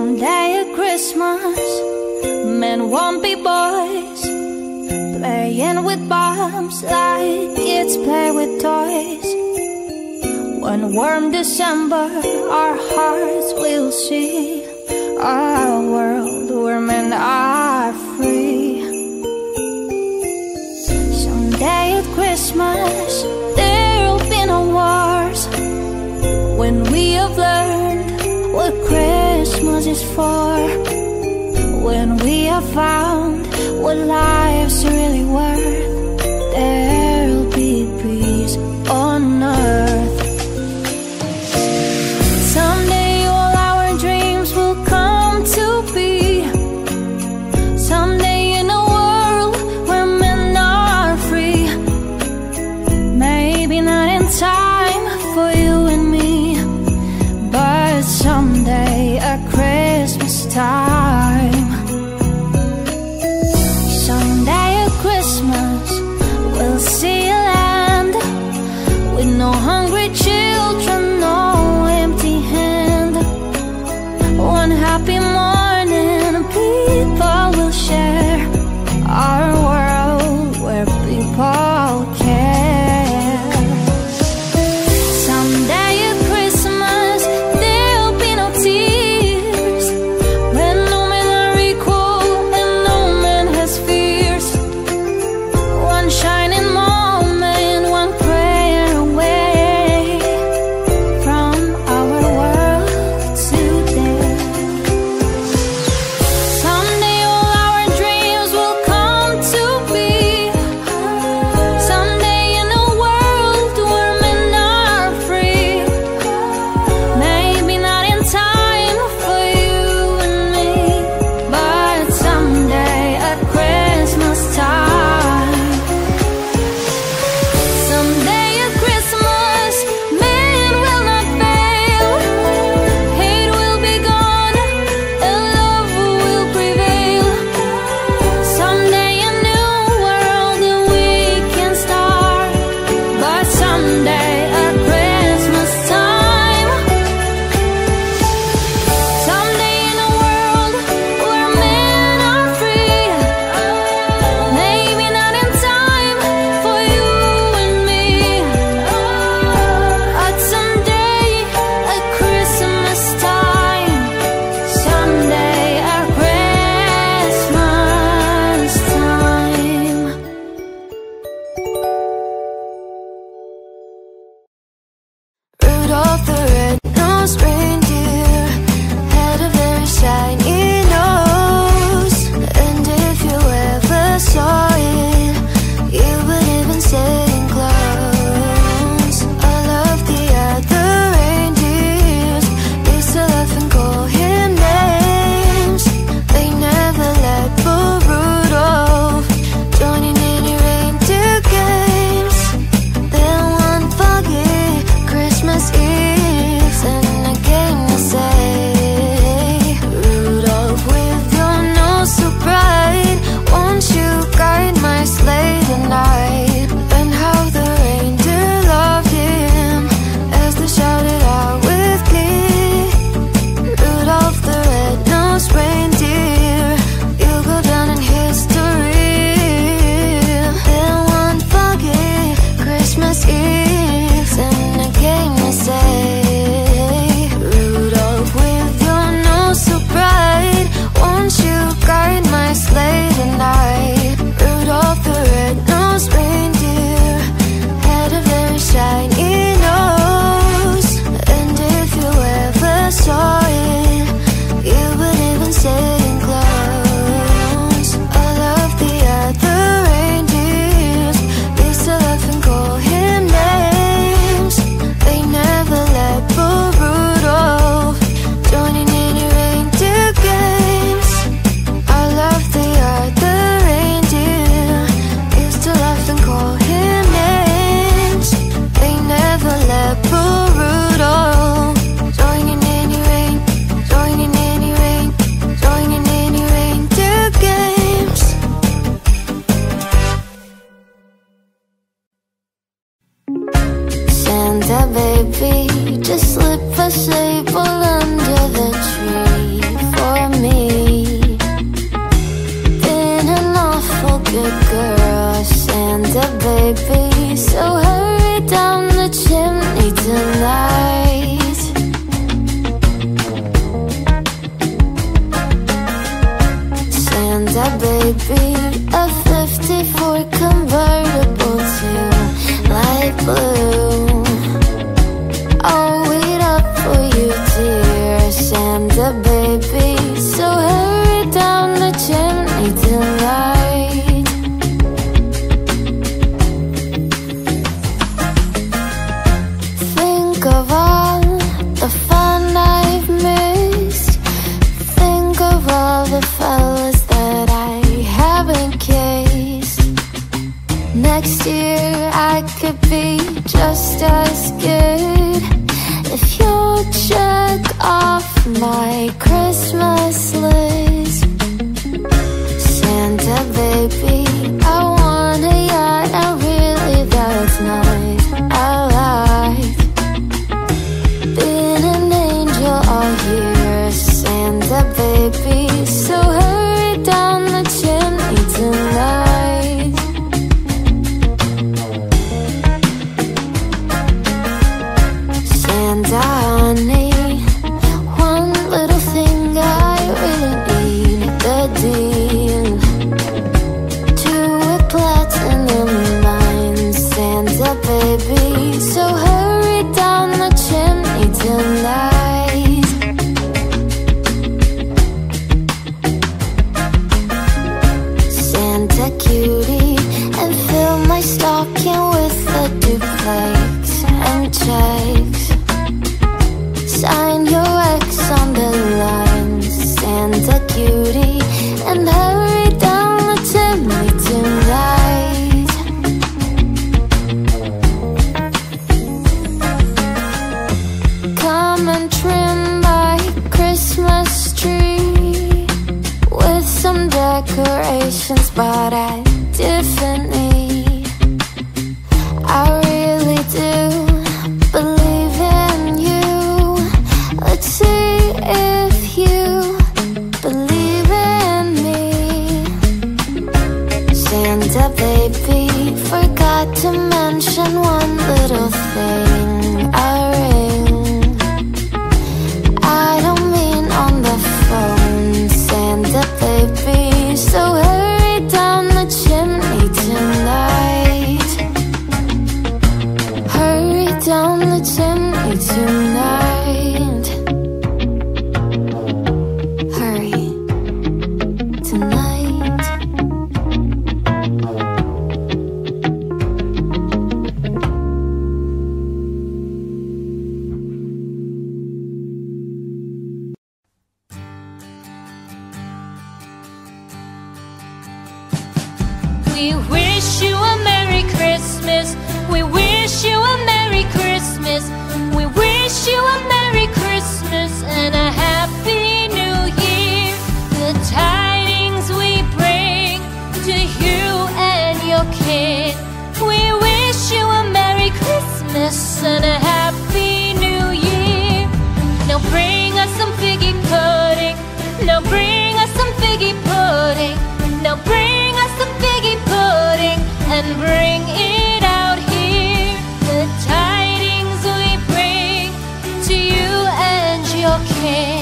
Someday at Christmas, men won't be boys, playing with bombs like kids play with toys. One warm December, our hearts will see a world where men are free. Someday at Christmas, there'll be no wars when we have learned use is for. When we are found What life's really worth there? and I your kid. We wish you a Merry Christmas and a Happy New Year. Now bring us some figgy pudding. Now bring us some figgy pudding. Now bring us some figgy pudding and bring it out here. The tidings we bring to you and your king.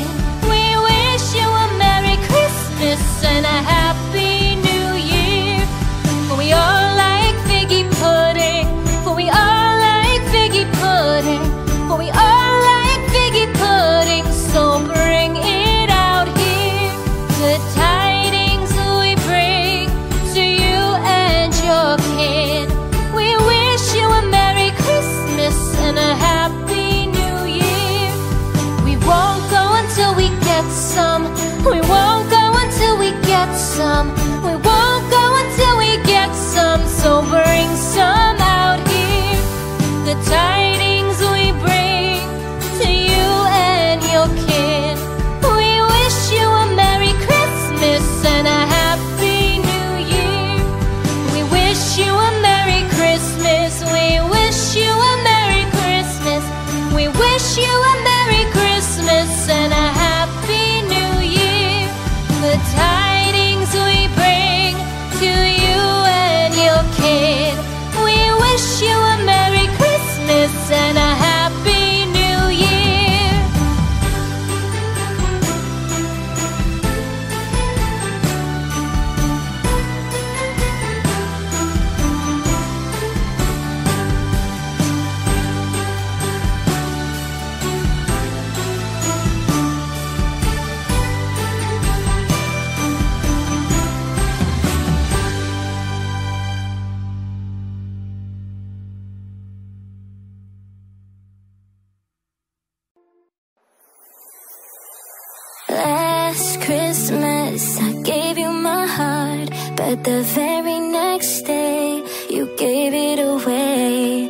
last Christmas I gave you my heart But the very next day You gave it away.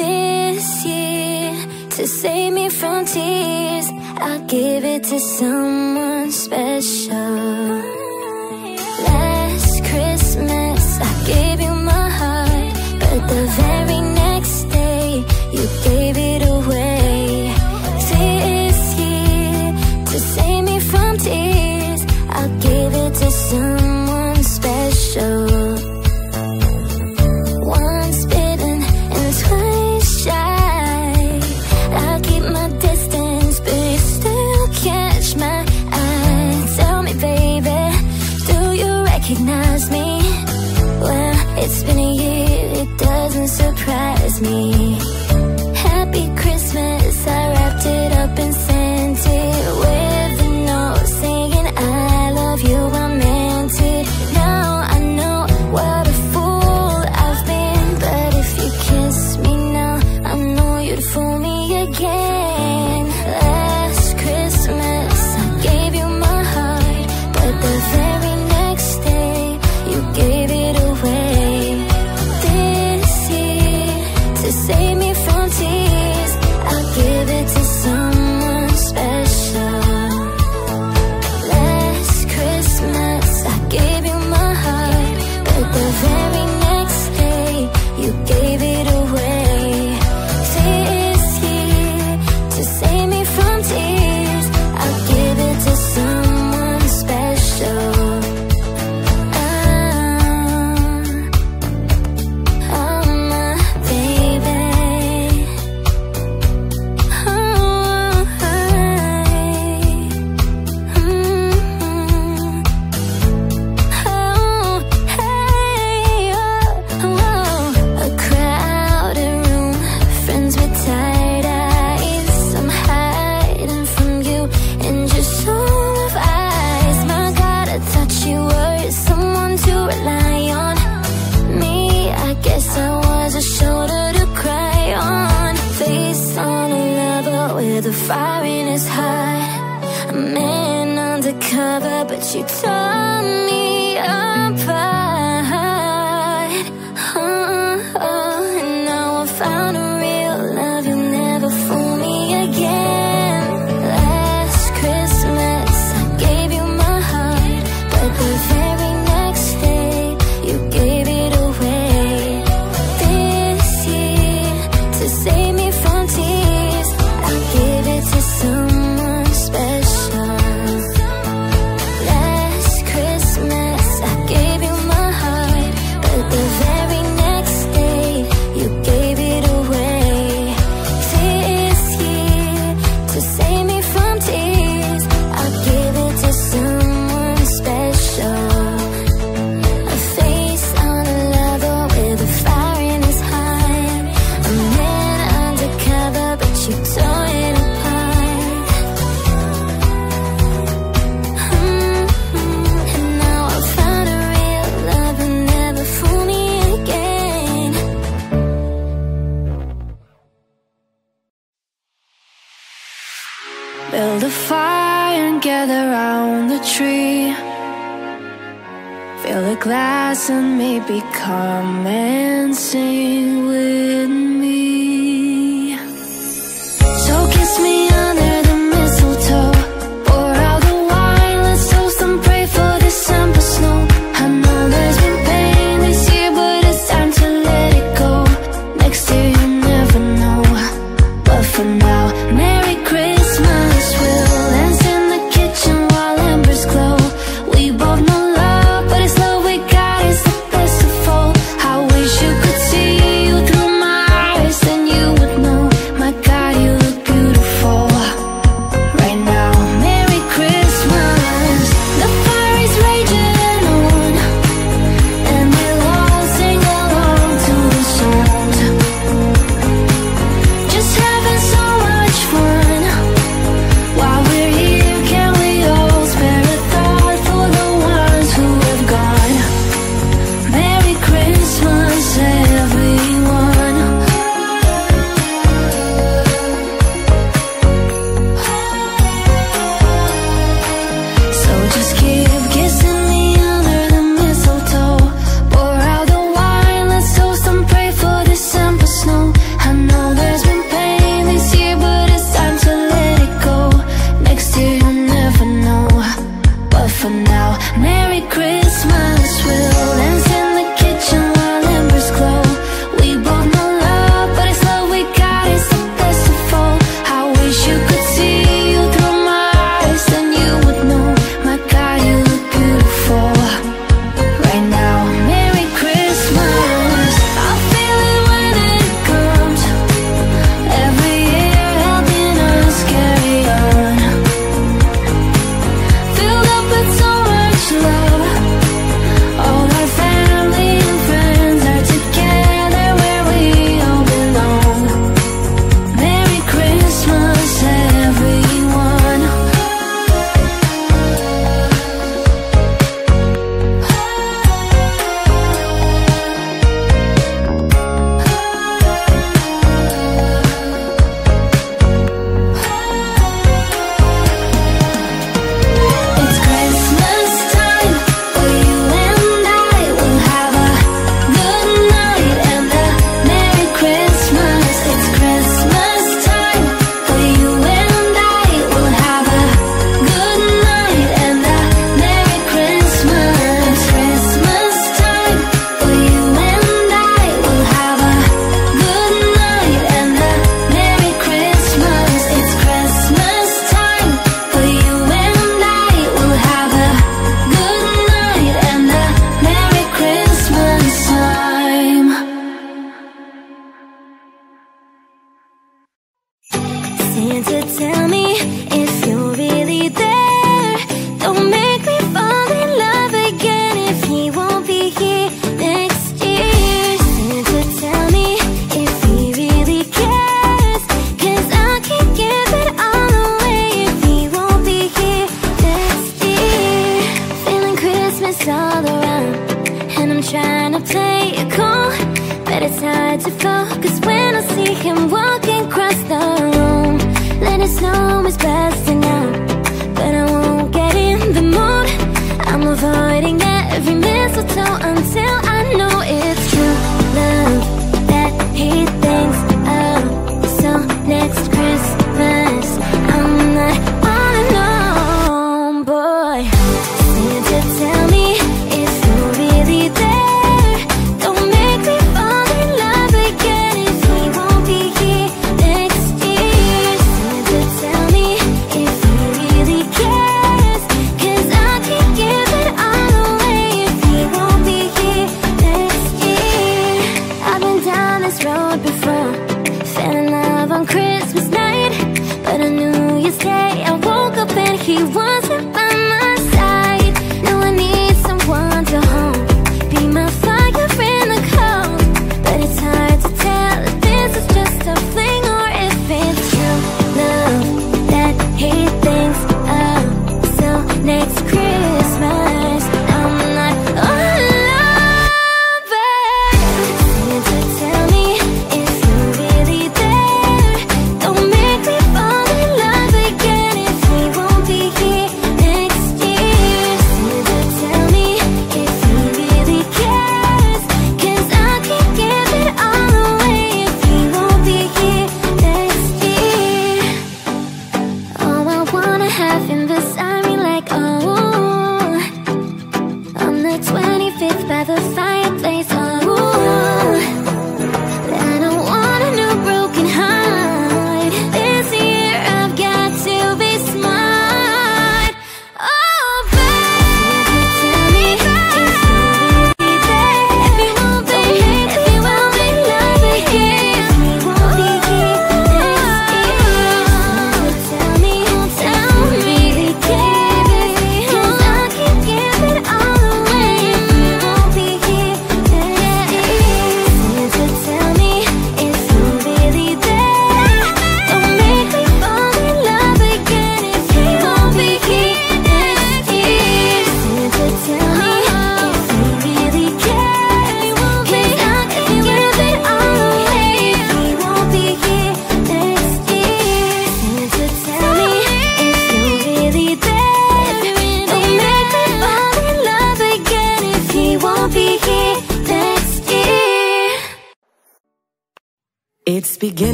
This year To save me from tears I'll give it to someone special. Last Christmas I gave you my heart But the very next day You gave it me.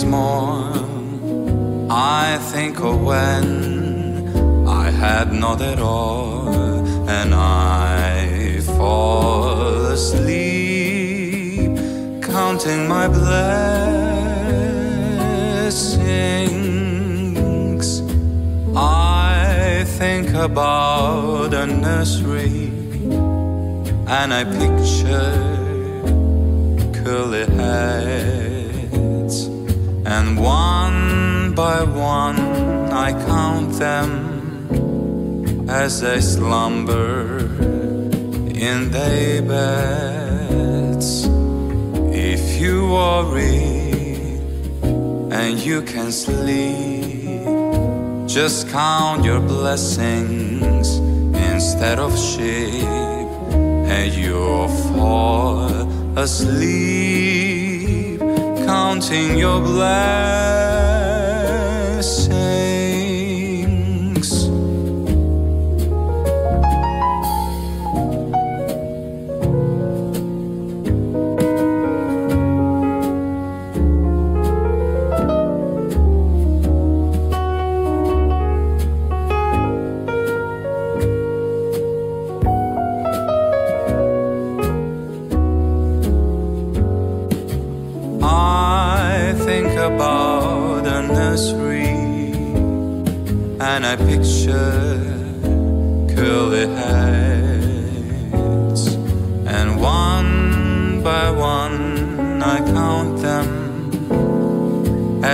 Small, I think of when I had not at all, and I fall asleep counting my blessings. I think about a nursery, and I picture curly heads, and one by one I count them as they slumber in their beds. If you worry and you can sleep, just count your blessings instead of sheep, and you'll fall asleep counting your blessings.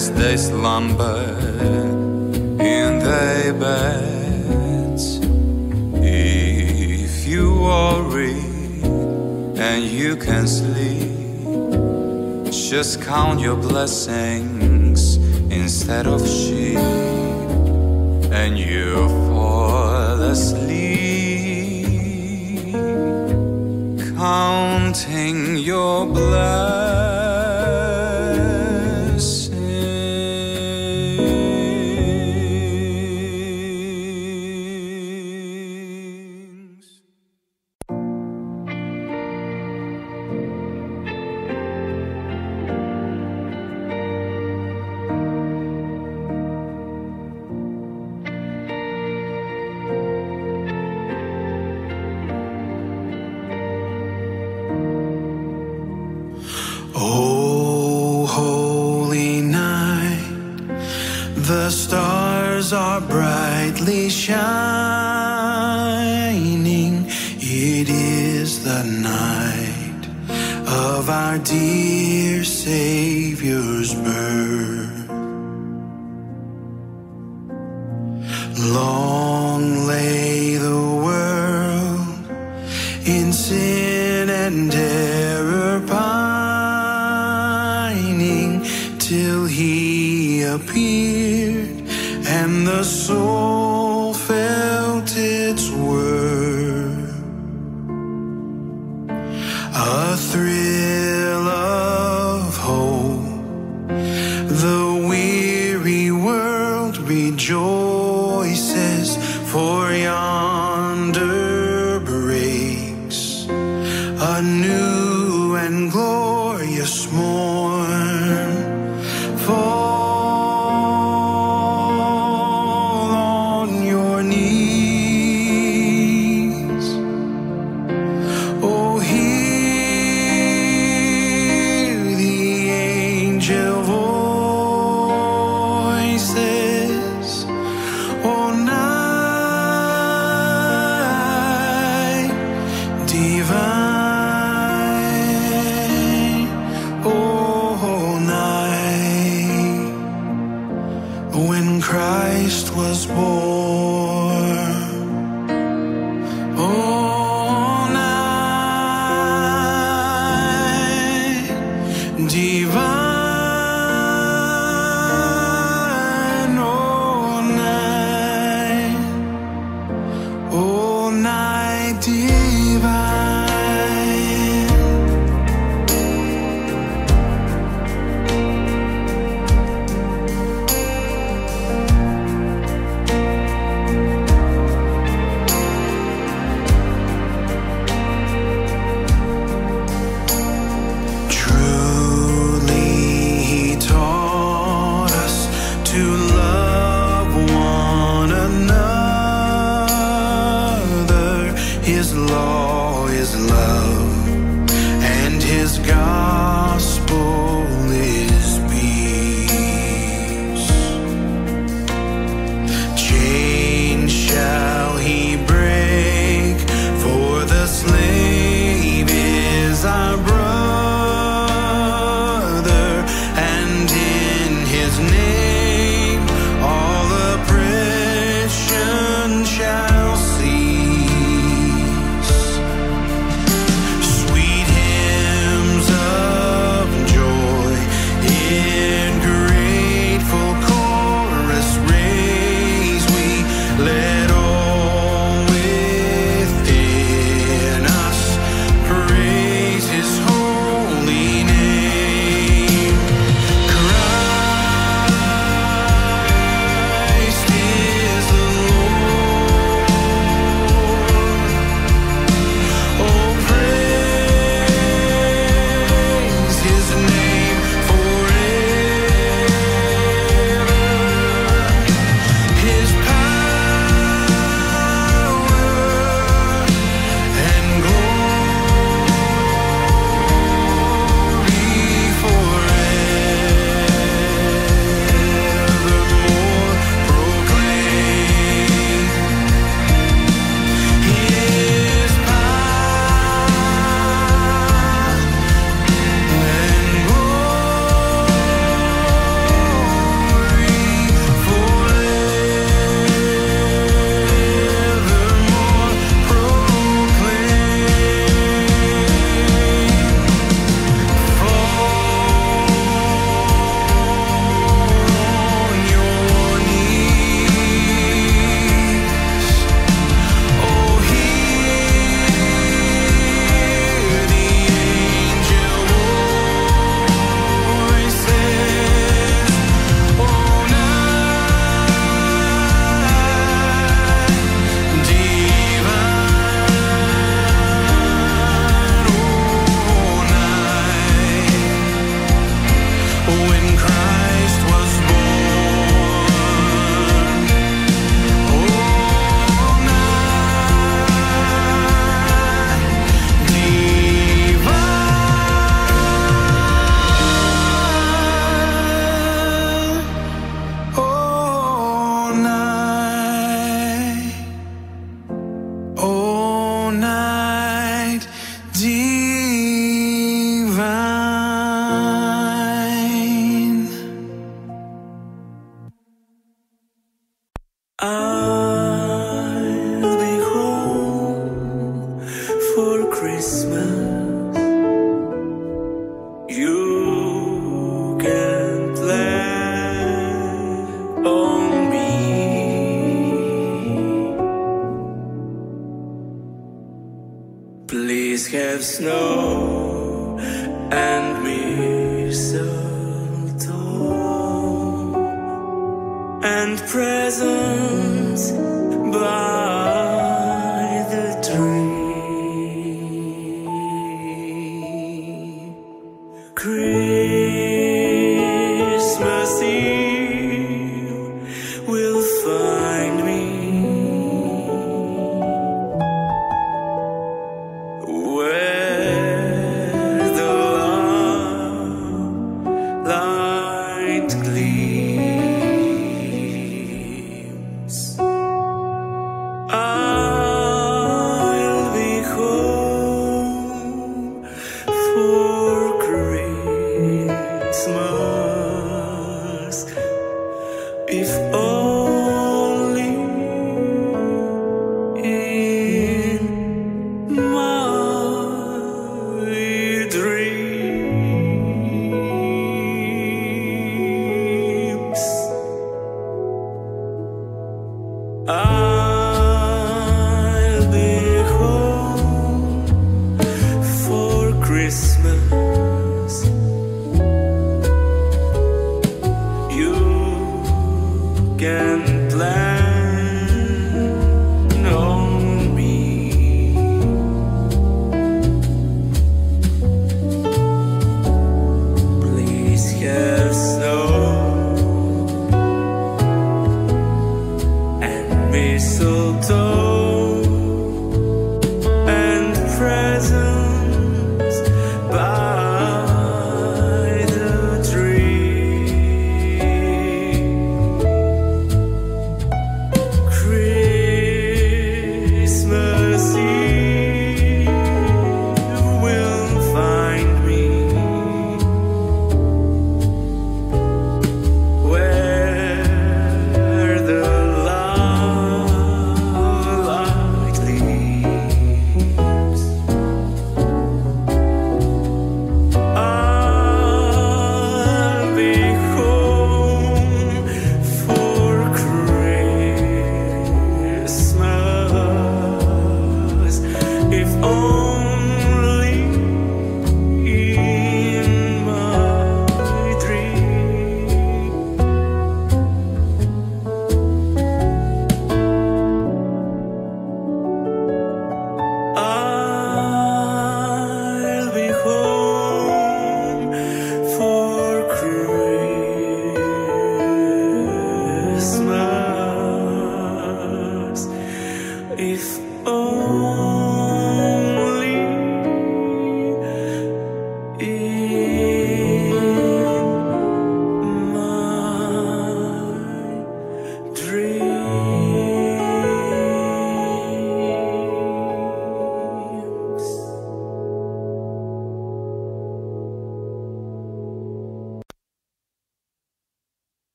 As they slumber in their beds. If you worry and you can sleep, just count your blessings instead of sheep and you fall asleep, counting your blood.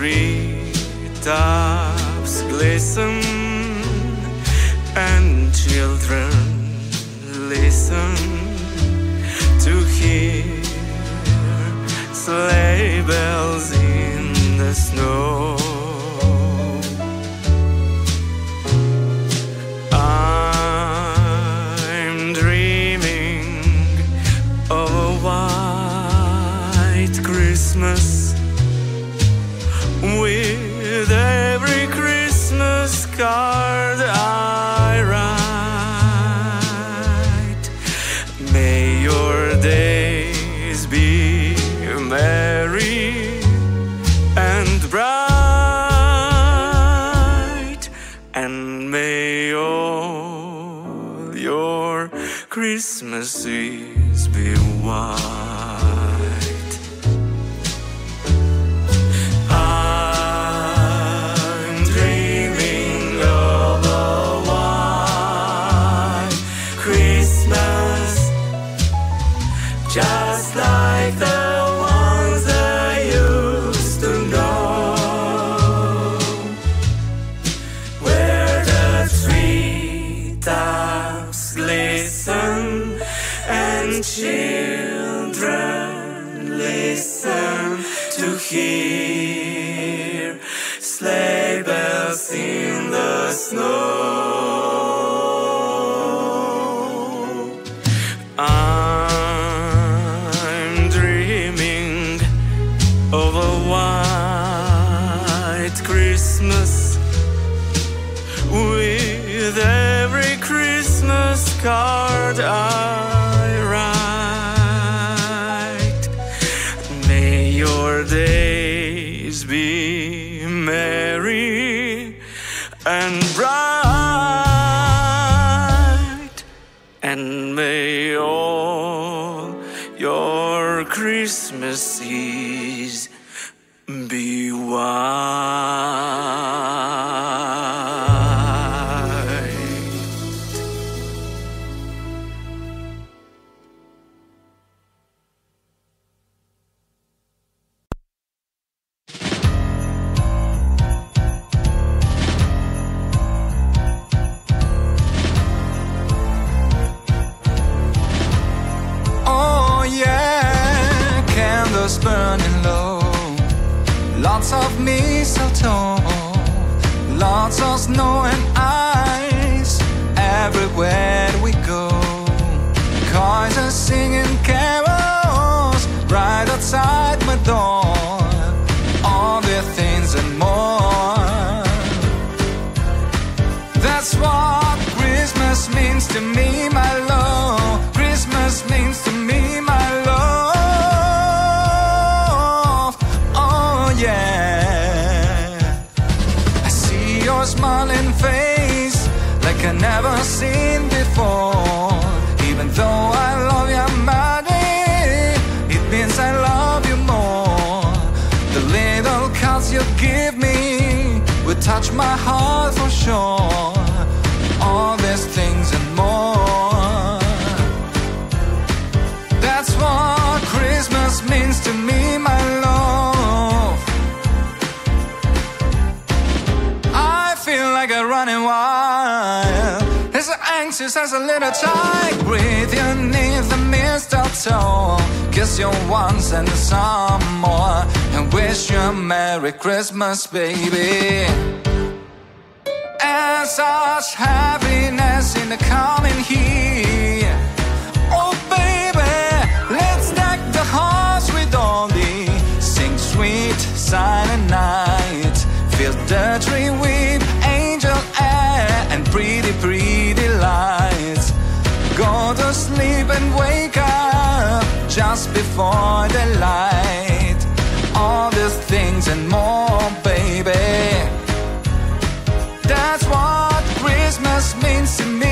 Treetops glisten and children listen to hear sleigh bells in the snow. Your Christmases be white. Touch for sure. All these things and more. That's what Christmas means to me, my love. I feel like a running wild. As anxious as a little child, breathing neath the mistletoe. Kiss you once and some more, and wish you a Merry Christmas, baby. And such happiness in the coming here. Oh, baby, let's deck the halls with only sing sweet silent night. Feel the tree with angel air and pretty, pretty lights. Go to sleep and wake up just before the light. All these things and more, Christmas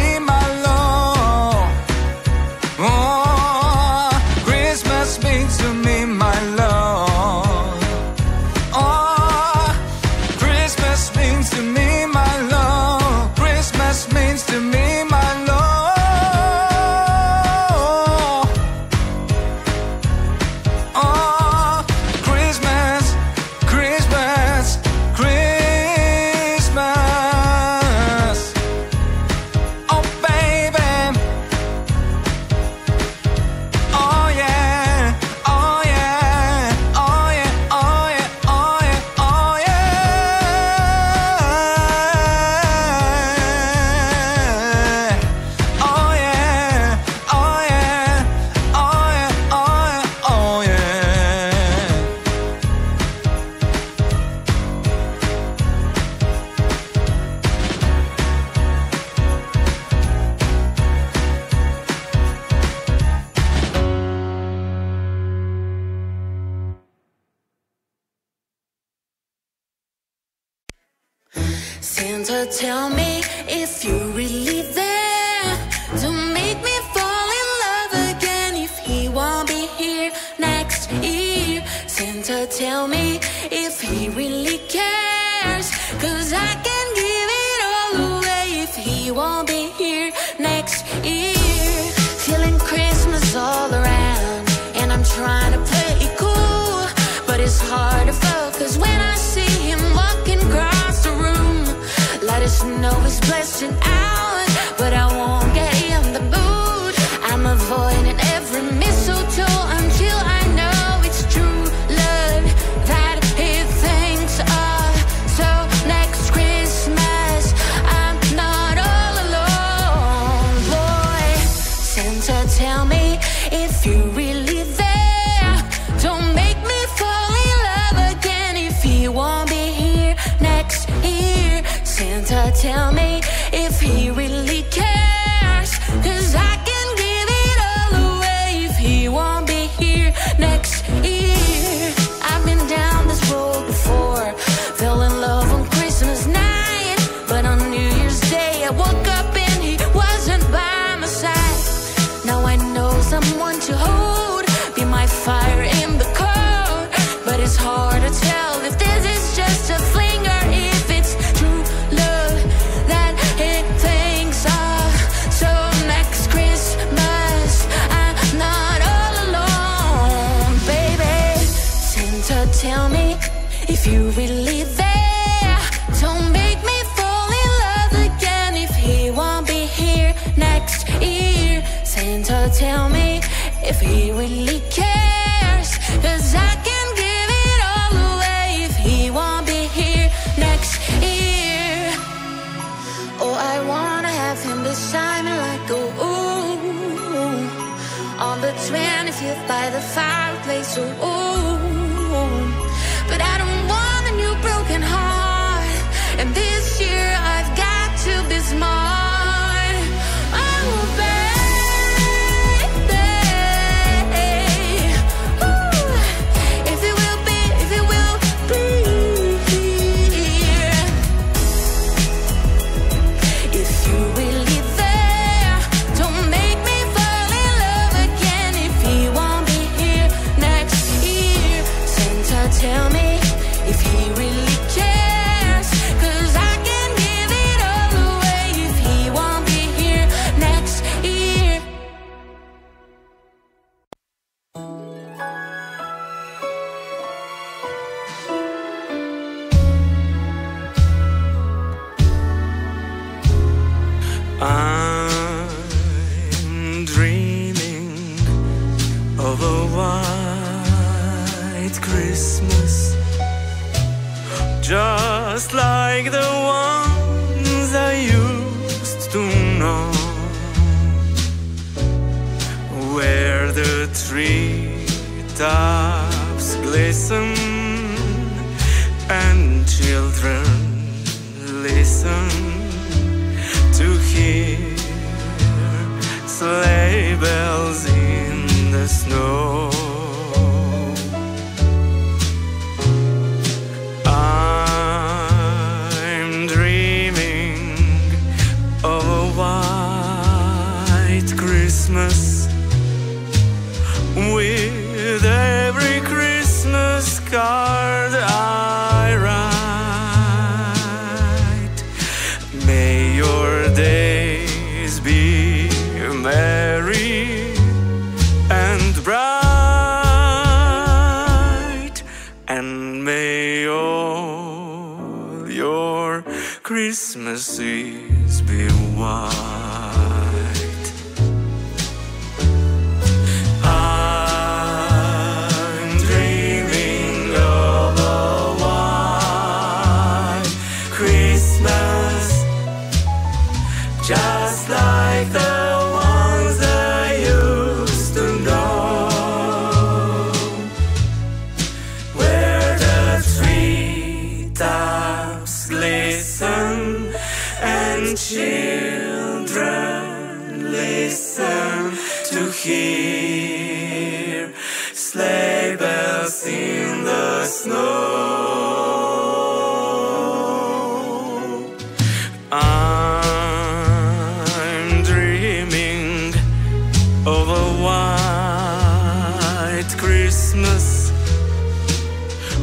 Christmas.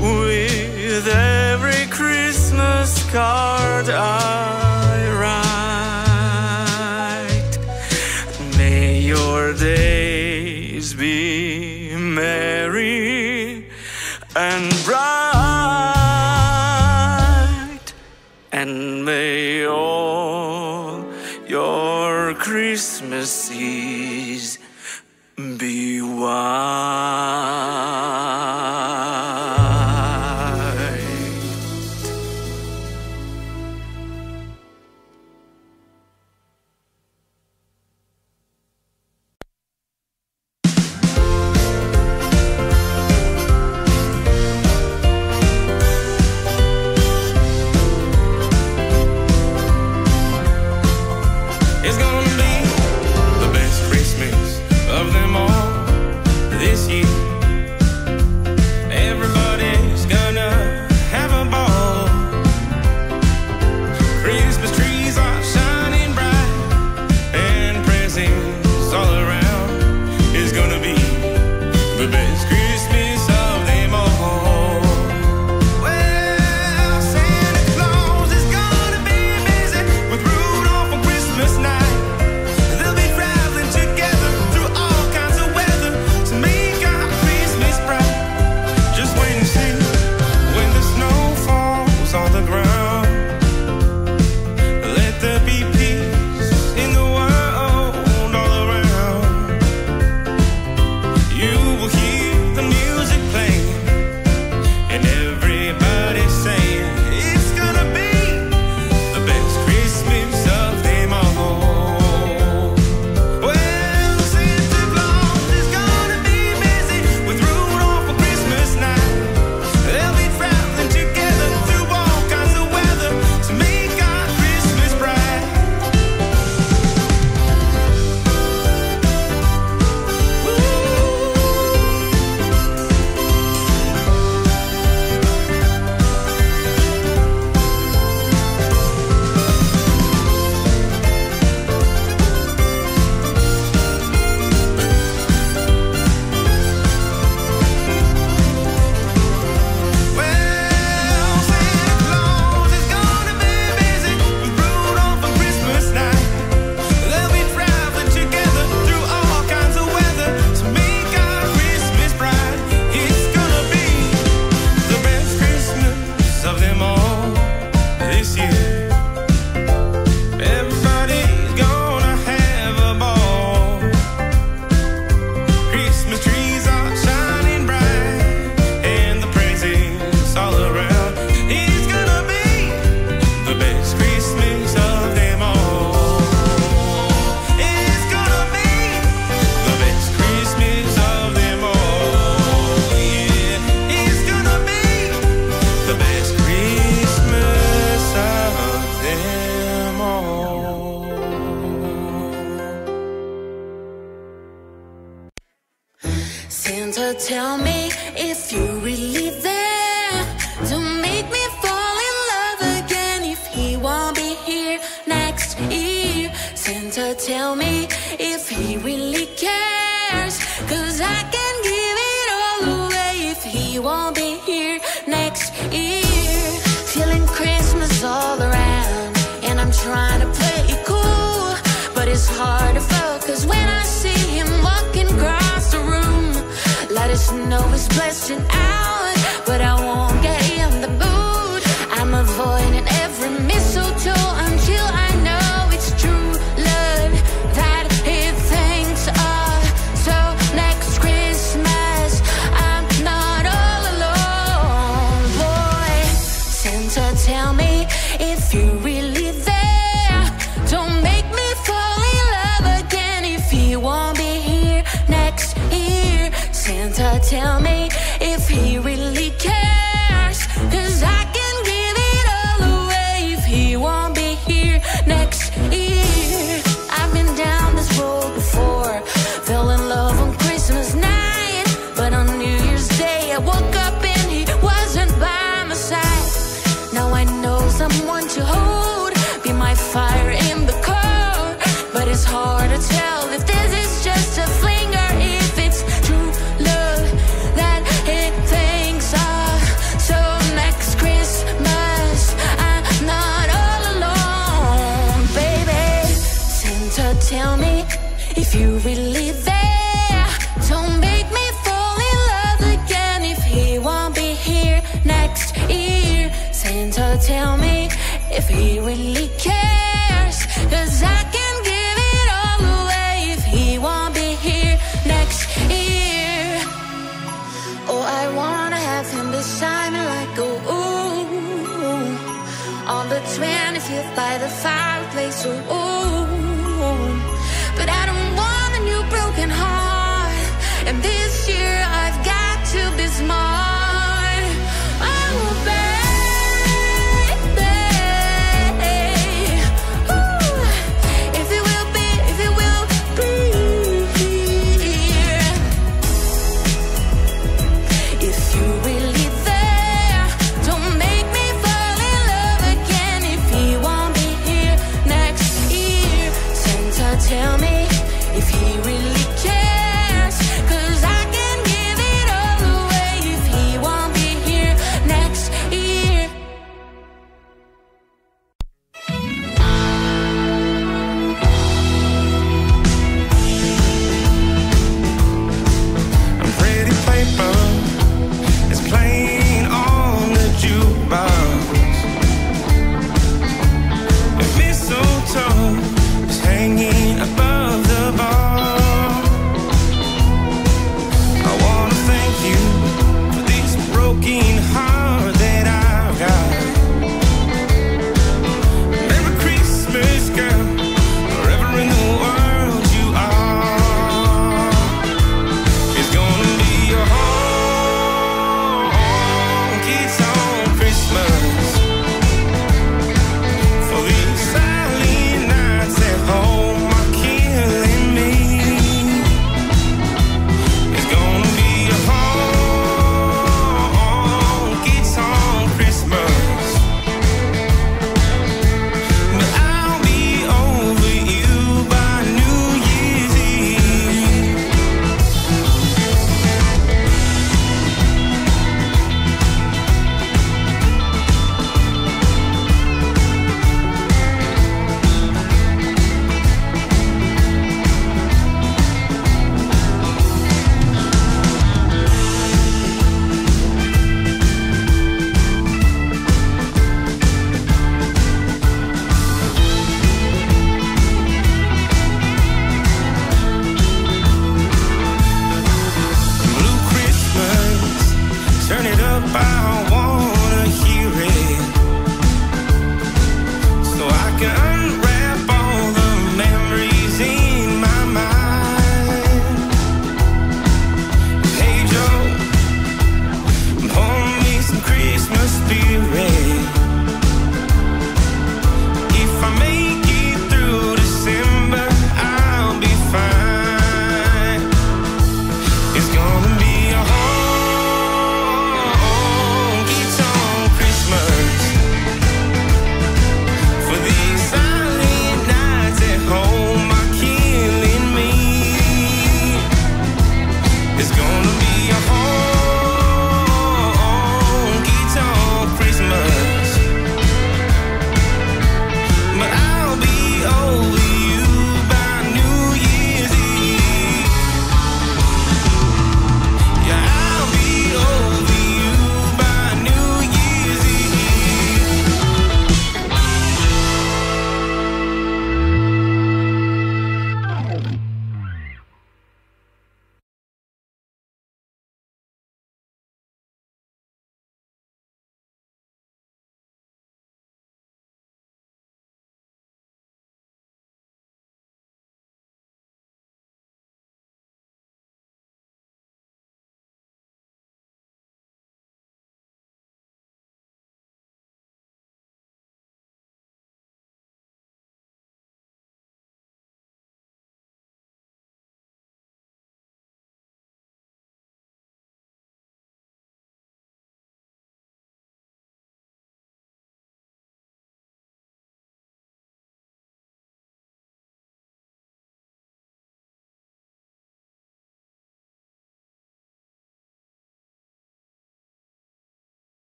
With every Christmas card I